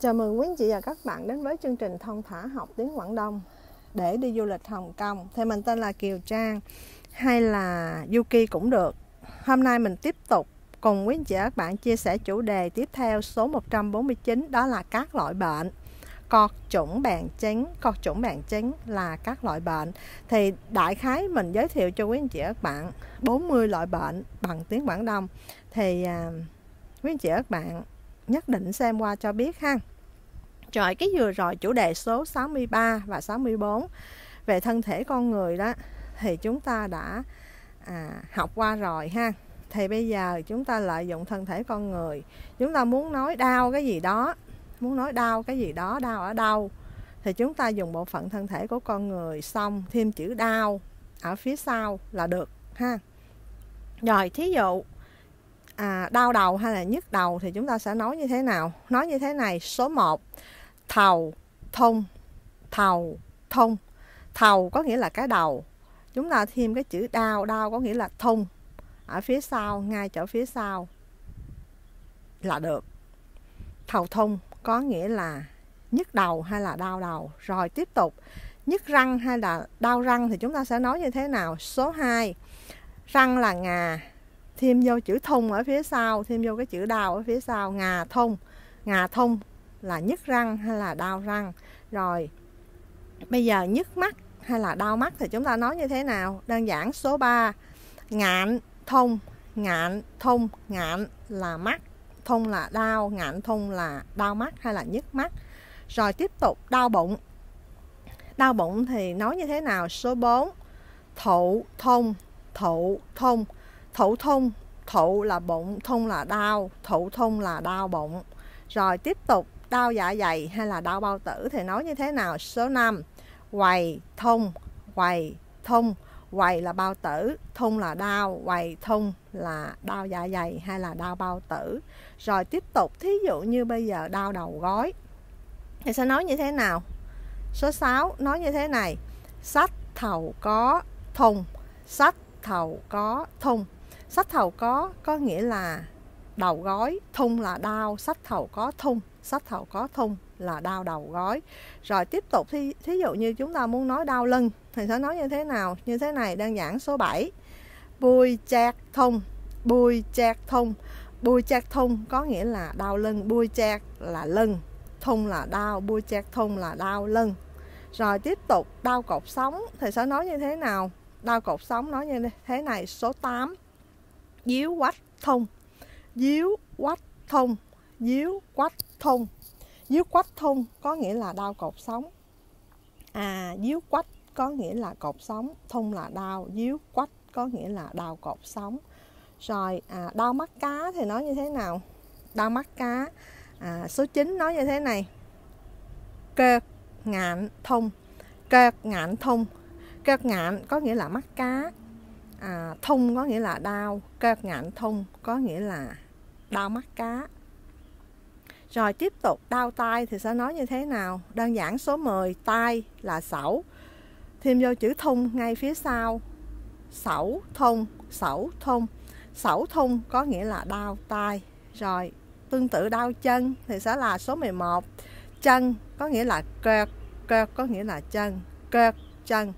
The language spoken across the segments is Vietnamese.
Chào mừng quý anh chị và các bạn đến với chương trình thông thả học tiếng Quảng Đông để đi du lịch Hồng Kông. Thì mình tên là Kiều Trang hay là Yuki cũng được. Hôm nay mình tiếp tục cùng quý anh chị và các bạn chia sẻ chủ đề tiếp theo số 149 đó là các loại bệnh. Cọt chủng bàn chính, cọt chủng bàn chính là các loại bệnh. Thì đại khái mình giới thiệu cho quý anh chị và các bạn 40 loại bệnh bằng tiếng Quảng Đông. Thì à, quý anh chị và các bạn nhất định xem qua cho biết ha. Rồi cái vừa rồi chủ đề số 63 và 64 về thân thể con người đó thì chúng ta đã à, học qua rồi ha. Thì bây giờ chúng ta lợi dụng thân thể con người, chúng ta muốn nói đau cái gì đó, muốn nói đau cái gì đó, đau ở đâu thì chúng ta dùng bộ phận thân thể của con người xong thêm chữ đau ở phía sau là được ha. Rồi thí dụ à, đau đầu hay là nhức đầu thì chúng ta sẽ nói như thế nào? Nói như thế này, số 1 thầu thông thầu thông thầu có nghĩa là cái đầu. Chúng ta thêm cái chữ đau đau có nghĩa là thông ở phía sau ngay chỗ phía sau là được. Thầu thông có nghĩa là nhức đầu hay là đau đầu. Rồi tiếp tục nhức răng hay là đau răng thì chúng ta sẽ nói như thế nào? Số 2 răng là ngà thêm vô chữ thông ở phía sau, thêm vô cái chữ đau ở phía sau, ngà thông. Ngà thông là nhức răng hay là đau răng? Rồi, bây giờ nhức mắt hay là đau mắt thì chúng ta nói như thế nào? Đơn giản số 3 ngạn thông. Ngạn thông, ngạn là mắt, thông là đau, ngạn thông là đau mắt hay là nhức mắt. Rồi tiếp tục, đau bụng. Đau bụng thì nói như thế nào? Số 4 thụ thông thụ thông thụ thông thụ là bụng, thông là đau thụ thông là đau bụng. Rồi tiếp tục, đau dạ dày hay là đau bao tử thì nói như thế nào? Số 5 quầy thông quầy thông. Quầy là bao tử, thông là đau. Quầy thông là đau dạ dày hay là đau bao tử? Rồi tiếp tục, thí dụ như bây giờ đau đầu gối, thì sẽ nói như thế nào? Số 6 nói như thế này. Sách thầu có thùng sách thầu có thùng sách thầu có có nghĩa là đầu gói thung là đau. Sách thầu có thung sách thầu có thung là đau đầu gói. Rồi tiếp tục thì thí dụ như chúng ta muốn nói đau lưng thì sẽ nói như thế nào? Như thế này, đơn giản số 7 bùi chạc thung bùi chạc thung bùi chạc thung có nghĩa là đau lưng. Bùi chạc là lưng thung là đau. Bùi chạc thung là đau lưng. Rồi tiếp tục, đau cột sống thì sẽ nói như thế nào? Đau cột sống nói như thế này, số 8 díu quách thông. Díu quách thông. Díu quách thông. Díu quách thông có nghĩa là đau cột sống. À díu quách có nghĩa là cột sống thông là đau. Díu quách có nghĩa là đau cột sống. Rồi à, đau mắt cá thì nói như thế nào? Đau mắt cá à, số 9 nói như thế này. Kê ngạn thông. Kê ngạn thông. Kê ngạn có nghĩa là mắt cá à, thông có nghĩa là đau cơ ngạn thông có nghĩa là đau mắt cá. Rồi tiếp tục đau tay thì sẽ nói như thế nào? Đơn giản số 10 tay là sẩu thêm vô chữ thung ngay phía sau. Sẩu thung sẩu thung sẩu thung có nghĩa là đau tay rồi tương tự đau chân thì sẽ là số 11 chân có nghĩa là cơ cơ có nghĩa là chân cơ chân.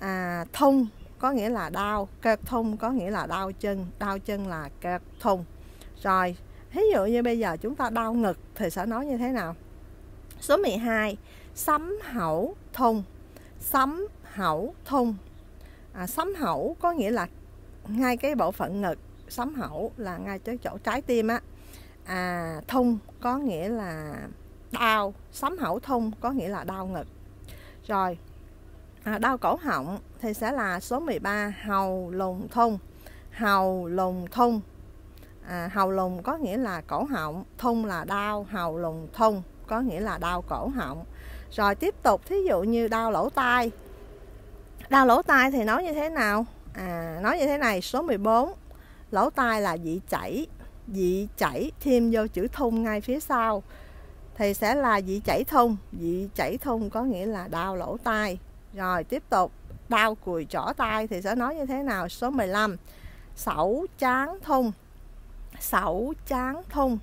À, thung có nghĩa là đau kẹt thung có nghĩa là đau chân đau chân là kẹt thung rồi ví dụ như bây giờ chúng ta đau ngực thì sẽ nói như thế nào? Số 12 sắm hậu thùng sắm hậu thùng. À, sắm hậu có nghĩa là ngay cái bộ phận ngực sắm hậu là ngay tới chỗ trái tim á. À thung có nghĩa là đau sắm hậu thung có nghĩa là đau ngực. Rồi à, đau cổ họng thì sẽ là số 13 hầu lùng thung. Hầu lùng thung. À, hầu lùng có nghĩa là cổ họng thung là đau hầu lùng thung có nghĩa là đau cổ họng. Rồi tiếp tục thí dụ như đau lỗ tai. Đau lỗ tai thì nói như thế nào? À, nói như thế này số 14 lỗ tai là dị chảy. Dị chảy thêm vô chữ thung ngay phía sau thì sẽ là dị chảy thung. Dị chảy thung có nghĩa là đau lỗ tai rồi, tiếp tục. Đau cùi trỏ tay thì sẽ nói như thế nào? Số 15 sẩu chán thung. Sẩu chán thung.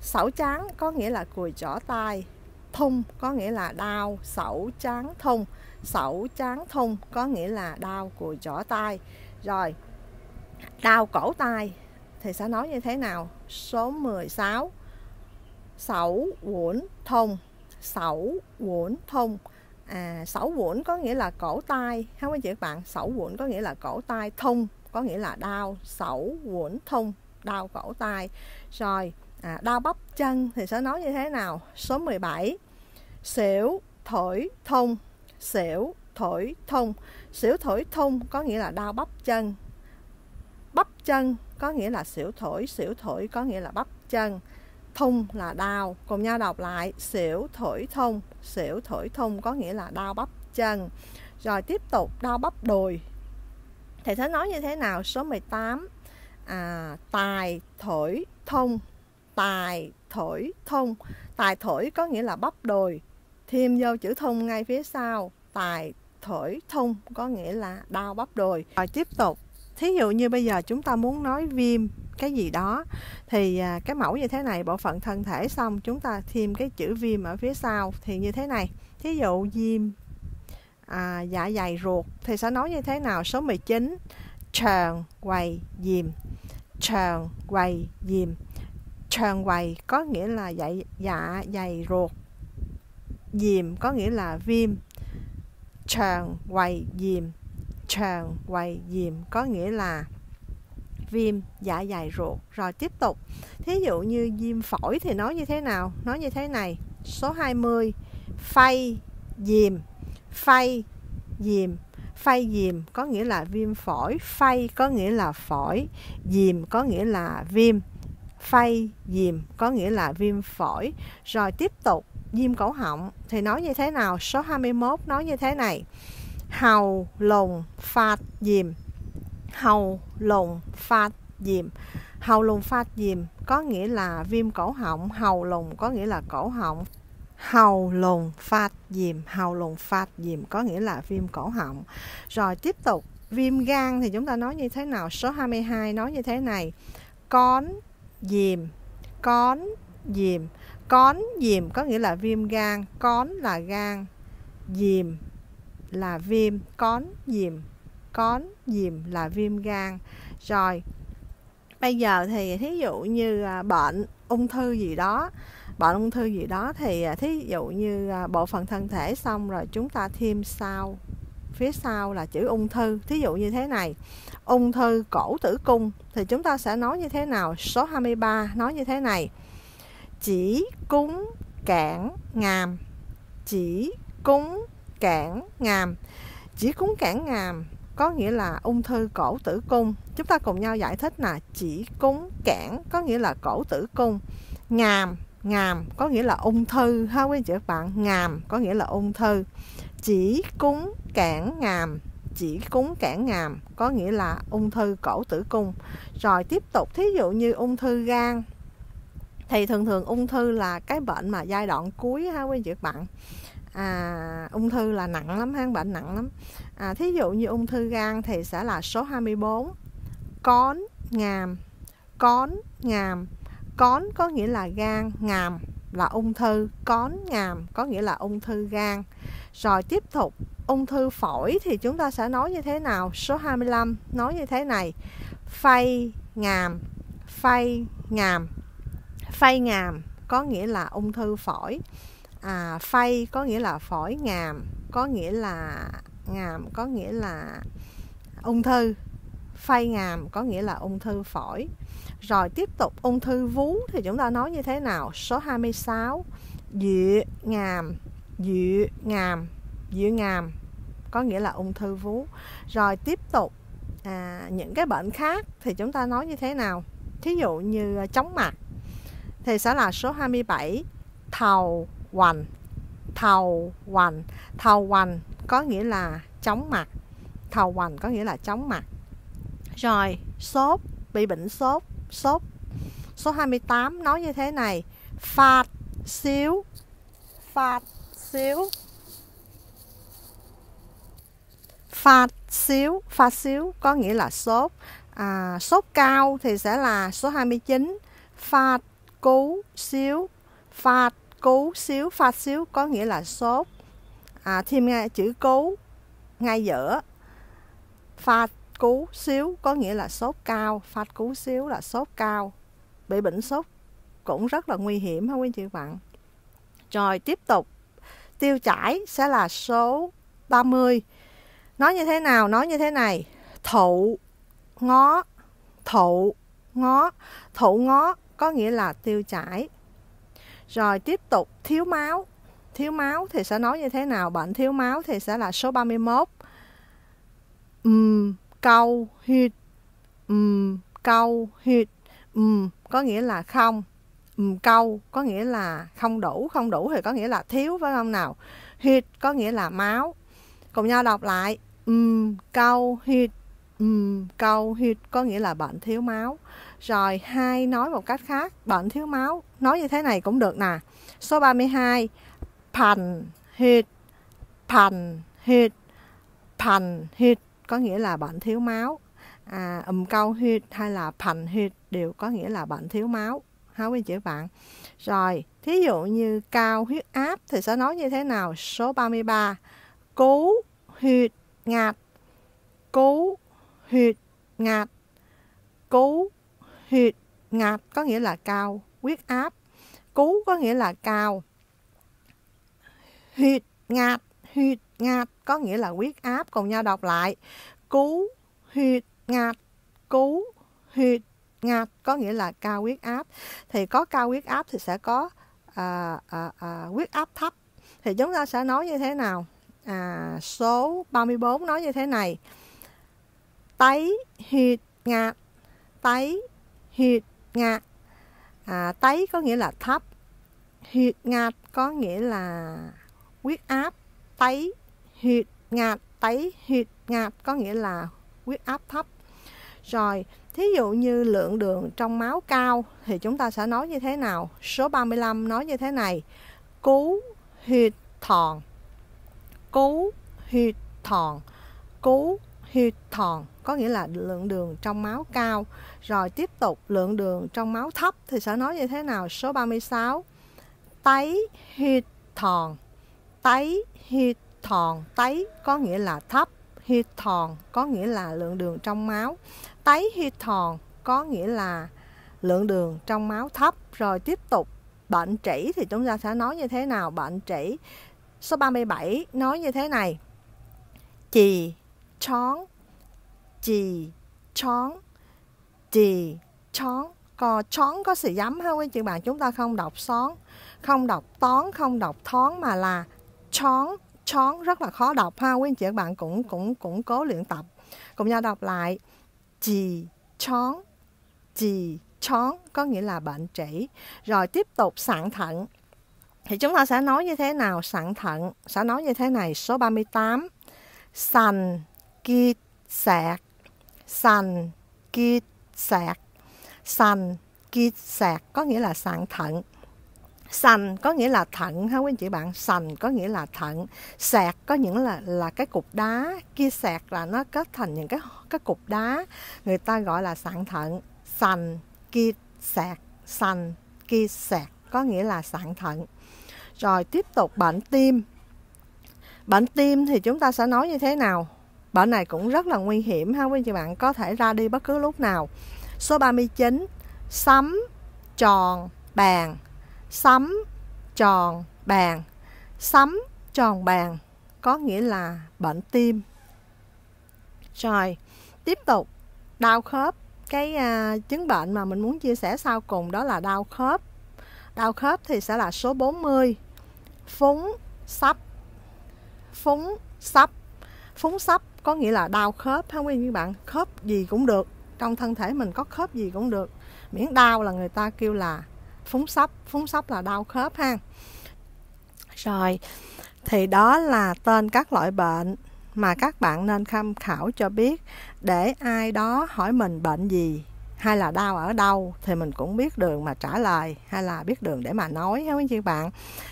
Sẩu chán có nghĩa là cùi chỏ tay thung có nghĩa là đau. Sẩu chán thung. Sẩu chán thung có nghĩa là đau cùi chỏ tay rồi, đau cổ tay thì sẽ nói như thế nào? Số 16 sẩu uổng thông sẩu uổng thông à sẩu uổng có nghĩa là cổ tai không anh chị các bạn? Sẩu uổng có nghĩa là cổ tai thông có nghĩa là đau. Sẩu uổng thông đau cổ tai rồi à, đau bắp chân thì sẽ nói như thế nào? Số 17 xỉu thổi thông xỉu thổi thông xỉu thổi thông có nghĩa là đau bắp chân. Bắp chân có nghĩa là xỉu thổi xỉu thổi có nghĩa là bắp chân thung là đau. Cùng nhau đọc lại xỉu thổi thông. Xỉu thổi thông có nghĩa là đau bắp chân. Rồi tiếp tục đau bắp đùi. Thầy thấy nói như thế nào? Số 18 à, tài thổi thông. Tài thổi thông. Tài thổi có nghĩa là bắp đùi. Thêm vô chữ thông ngay phía sau. Tài thổi thông có nghĩa là đau bắp đùi. Rồi tiếp tục thí dụ như bây giờ chúng ta muốn nói viêm cái gì đó thì à, cái mẫu như thế này bộ phận thân thể xong chúng ta thêm cái chữ viêm ở phía sau thì như thế này. Thí dụ viêm à, dạ dày ruột thì sẽ nói như thế nào? Số 19 tràn quầy diềm tràn quầy diềm tràn quầy có nghĩa là dạ, dạ dày ruột diềm có nghĩa là viêm. Tràn quầy diềm tràn quầy diềm có nghĩa là viêm dạ dày ruột. Rồi tiếp tục, thí dụ như viêm phổi thì nói như thế nào? Nói như thế này, số 20 phay diềm phay diềm. Phay diềm có nghĩa là viêm phổi phay có nghĩa là phổi, diềm có nghĩa là viêm phay diềm có nghĩa là viêm phổi. Rồi tiếp tục, viêm cổ họng thì nói như thế nào? Số 21 nói như thế này hầu lùng phát diềm. Hầu lùng phát diệm hầu lùng phát diệm có nghĩa là viêm cổ họng, hầu lùng có nghĩa là cổ họng. Hầu lùng phát diệm hầu lùng phát diệm có nghĩa là viêm cổ họng. Rồi tiếp tục, viêm gan thì chúng ta nói như thế nào? Số 22 nói như thế này. Cón diềm cón diềm. Cón diềm có nghĩa là viêm gan, cón là gan diềm là viêm cón diềm cón diềm là viêm gan. Rồi, bây giờ thì thí dụ như à, bệnh ung thư gì đó, bệnh ung thư gì đó thì à, thí dụ như à, bộ phận thân thể xong rồi chúng ta thêm sau. Phía sau là chữ ung thư. Thí dụ như thế này, ung thư cổ tử cung thì chúng ta sẽ nói như thế nào? Số 23 nói như thế này. Chỉ cúng cản ngàm. Chỉ cúng cản ngàm. Chỉ cúng cản ngàm có nghĩa là ung thư cổ tử cung. Chúng ta cùng nhau giải thích là chỉ cúng cản có nghĩa là cổ tử cung. Ngàm ngàm có nghĩa là ung thư ha quý chị các bạn? Ngàm có nghĩa là ung thư. Chỉ cúng cản ngàm, chỉ cúng cản ngàm có nghĩa là ung thư cổ tử cung. Rồi tiếp tục, thí dụ như ung thư gan, thì thường thường ung thư là cái bệnh mà giai đoạn cuối ha quý chị các bạn? À, ung thư là nặng lắm ha bệnh nặng lắm. À, thí dụ như ung thư gan thì sẽ là số 24 cón ngàm. Cón ngàm. Cón có nghĩa là gan ngàm là ung thư. Cón ngàm có nghĩa là ung thư gan. Rồi tiếp tục ung thư phổi thì chúng ta sẽ nói như thế nào? Số 25 nói như thế này. Phay ngàm phay ngàm. Phay ngàm có nghĩa là ung thư phổi à, phay có nghĩa là phổi ngàm có nghĩa là ngàm có nghĩa là ung thư phay ngàm có nghĩa là ung thư phổi. Rồi tiếp tục ung thư vú thì chúng ta nói như thế nào? Số 26 dịa ngàm dịa ngàm dịa ngàm có nghĩa là ung thư vú. Rồi tiếp tục à, những cái bệnh khác thì chúng ta nói như thế nào? Thí dụ như à, chóng mặt thì sẽ là số 27 thầu hoành thầu hoành thầu hoành có nghĩa là chóng mặt. Thầu hoành có nghĩa là chóng mặt. Rồi sốt bị bệnh sốt sốt. Số 28 nói như thế này. Phạt xíu. Phạt xíu. Phạt xíu. Phạt xíu có nghĩa là sốt. À, sốt cao thì sẽ là số 29 phạt cú xíu. Phạt cú xíu pha xíu có nghĩa là sốt. À, thêm ngay chữ cú ngay giữa. Pha cú xíu có nghĩa là sốt cao. Pha cú xíu là sốt cao. Bị bệnh sốt cũng rất là nguy hiểm ha quý chị bạn? Rồi tiếp tục. Tiêu chảy sẽ là số 30 nói như thế nào? Nói như thế này. Thụ ngó. Thụ ngó. Thụ ngó có nghĩa là tiêu chảy rồi tiếp tục thiếu máu. Thiếu máu thì sẽ nói như thế nào bệnh thiếu máu thì sẽ là số 31 um, câu huyết um, câu huyết um, có nghĩa là không. Um, câu có nghĩa là không đủ. Không đủ thì có nghĩa là thiếu phải không nào? Huyết có nghĩa là máu. Cùng nhau đọc lại. Um, câu huyết um, câu huyết có nghĩa là bệnh thiếu máu rồi hai nói một cách khác bệnh thiếu máu nói như thế này cũng được nè. Số 32 Pan huyết Pan huyết Pan huyết có nghĩa là bệnh thiếu máu. À, ùm câu huyết hay là pan huyết đều có nghĩa là bệnh thiếu máu. Hả quý chị bạn? Rồi thí dụ như cao huyết áp thì sẽ nói như thế nào? Số 33 cú huyết ngạt cú huyết ngạt cú huyệt ngạt có nghĩa là cao huyết áp cú có nghĩa là cao. Huyệt ngạt huyệt ngạt có nghĩa là huyết áp. Cùng nhau đọc lại. Cú huyệt ngạt cú huyệt ngạt có nghĩa là cao huyết áp. Thì có cao huyết áp thì sẽ có à, à, à, huyết áp thấp. Thì chúng ta sẽ nói như thế nào? À, số 34 nói như thế này. Tấy huyệt ngạt tấy Huyệt ngạt à, tấy có nghĩa là thấp. Huyệt ngạt có nghĩa là huyết áp tấy. Huyệt ngạt tấy. Huyệt ngạt có nghĩa là huyết áp thấp. Rồi thí dụ như lượng đường trong máu cao thì chúng ta sẽ nói như thế nào? Số 35 nói như thế này. Cú huyệt thòn cú huyệt thòn cú hyton thòn có nghĩa là lượng đường trong máu cao. Rồi tiếp tục lượng đường trong máu thấp thì sẽ nói như thế nào? Số 36 tấy hyton thòn tấy hyton thòn tấy có nghĩa là thấp. Hyton thòn có nghĩa là lượng đường trong máu. Tấy hyton thòn có nghĩa là lượng đường trong máu thấp. Rồi tiếp tục, bệnh trĩ thì chúng ta sẽ nói như thế nào? Bệnh trĩ, số 37 nói như thế này. Chì chóng, chì chón chì chón có chón có sự giấm ha quý chị bạn, chúng ta không đọc xón, không đọc tón, không đọc thón mà là chón chón rất là khó đọc ha quý chị bạn, cũng cũng cũng cố luyện tập. Cùng nhau đọc lại, chì chón chì chón có nghĩa là bệnh trĩ. Rồi tiếp tục sạn thận. Thì chúng ta sẽ nói như thế nào sạn thận? Sẽ nói như thế này, số 38 sành kít sạc sành. Kít sạc sành. Kít sạc có nghĩa là sạn thận. Sành có nghĩa là thận ha quý anh chị bạn? Sành có nghĩa là thận. Sạc có những là là cái cục đá. Kia sạc là nó kết thành những cái cái cục đá. Người ta gọi là sạn thận. Sành. Kia sạc sành. Kia sạc có nghĩa là sạn thận. Rồi tiếp tục, bệnh tim. Bệnh tim thì chúng ta sẽ nói như thế nào? Bệnh này cũng rất là nguy hiểm ha quý anh chị bạn. Có thể ra đi bất cứ lúc nào. Số 39 sấm tròn bàn. Sấm tròn bàn. Sấm tròn bàn. Có nghĩa là bệnh tim. Rồi tiếp tục. Đau khớp. Cái uh, chứng bệnh mà mình muốn chia sẻ sau cùng đó là đau khớp. Đau khớp thì sẽ là số 40 phúng sắp. Phúng sắp. Phúng sắp có nghĩa là đau khớp ha quý bạn khớp gì cũng được, trong thân thể mình có khớp gì cũng được. Miễn đau là người ta kêu là phúng sắp phúng sắp là đau khớp ha. Rồi, thì đó là tên các loại bệnh mà các bạn nên tham khảo cho biết để ai đó hỏi mình bệnh gì, hay là đau ở đâu thì mình cũng biết đường mà trả lời, hay là biết đường để mà nói ha quý vị bạn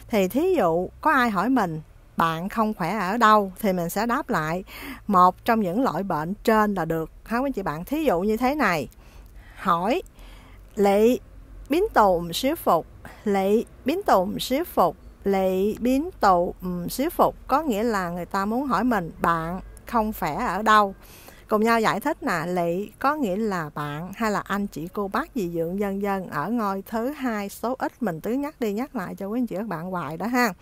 thì thí dụ có ai hỏi mình bạn không khỏe ở đâu thì mình sẽ đáp lại. Một trong những loại bệnh trên là được. Không anh chị bạn? Thí dụ như thế này. Hỏi, lị biến tù xíu phục, lị biến tù xíu phục, lị biến tù xíu phục. Có nghĩa là người ta muốn hỏi mình, bạn không khỏe ở đâu? Cùng nhau giải thích là lị có nghĩa là bạn hay là anh chị cô bác gì dượng dân dân ở ngôi thứ hai số ít mình cứ nhắc đi nhắc lại cho quý anh chị các bạn hoài đó ha.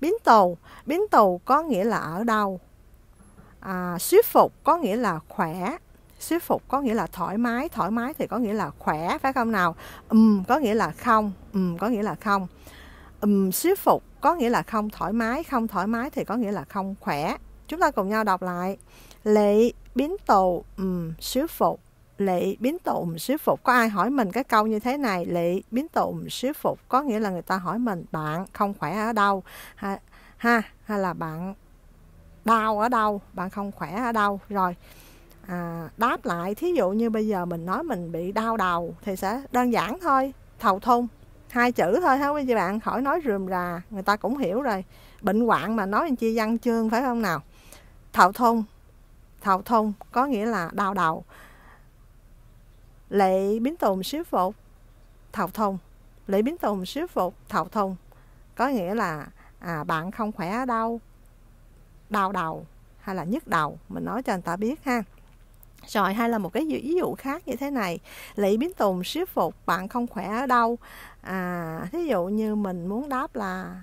Biến tù biến tù có nghĩa là ở đâu? À, thuyết phục có nghĩa là khỏe thuyết phục có nghĩa là thoải mái thoải mái thì có nghĩa là khỏe phải không nào? Ừm có nghĩa là không ừm có nghĩa là không. Ừm thuyết phục có nghĩa là không thoải mái không thoải mái thì có nghĩa là không khỏe. Chúng ta cùng nhau đọc lại lệ biến tụ um, thuyết phục. Lệ biến tụm sứ phục. Có ai hỏi mình cái câu như thế này? Lệ biến tụm sứ phục. Có nghĩa là người ta hỏi mình bạn không khỏe ở đâu? Ha, ha hay là bạn đau ở đâu? Bạn không khỏe ở đâu? Rồi à, đáp lại thí dụ như bây giờ mình nói mình bị đau đầu thì sẽ đơn giản thôi thầu thun. Hai chữ thôi ha quý vị bạn? Khỏi nói rườm rà người ta cũng hiểu rồi. Bệnh hoạn mà nói chi văn chương phải không nào? Thầu thun thầu thông có nghĩa là đau đầu lệ biến tùng xíu phục thầu thông. Lệ biến tùng xíu phục thầu thông. Có nghĩa là à, bạn không khỏe đâu đau đầu hay là nhức đầu. Mình nói cho anh ta biết ha. Rồi hay là một cái ví dụ khác như thế này. Lị biến tùng xíu phục bạn không khỏe ở đâu à thí dụ như mình muốn đáp là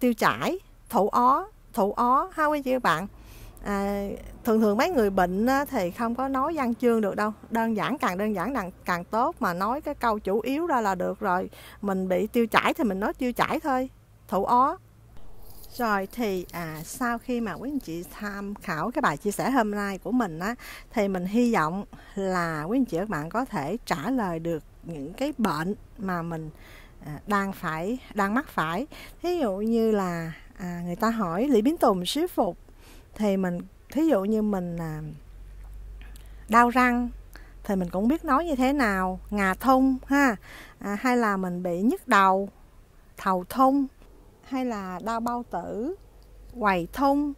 tiêu chảy thụ ó thụ ó ha quý chị bạn? À, thường thường mấy người bệnh á, thì không có nói văn chương được đâu. Đơn giản càng đơn giản càng, càng tốt mà nói cái câu chủ yếu ra là được rồi. Mình bị tiêu chảy thì mình nói tiêu chảy thôi. Thủ ó. Rồi thì à, sau khi mà quý anh chị tham khảo cái bài chia sẻ hôm nay của mình á thì mình hy vọng là quý anh chị các bạn có thể trả lời được những cái bệnh mà mình à, đang phải đang mắc phải. Thí dụ như là à, người ta hỏi lý biến tùng suy phục thì mình thí dụ như mình à, đau răng thì mình cũng biết nói như thế nào ngà thung ha à, hay là mình bị nhức đầu thầu thung hay là đau bao tử quầy thung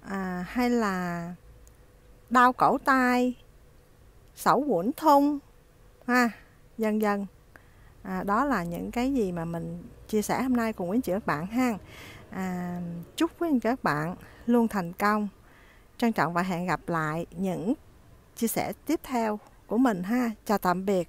à, hay là đau cổ tay sẩu quẩn thung ha dần dần à, đó là những cái gì mà mình chia sẻ hôm nay cùng với chị các bạn ha à, chúc quý anh các bạn luôn thành công. Trân trọng và hẹn gặp lại những chia sẻ tiếp theo của mình ha. Chào tạm biệt.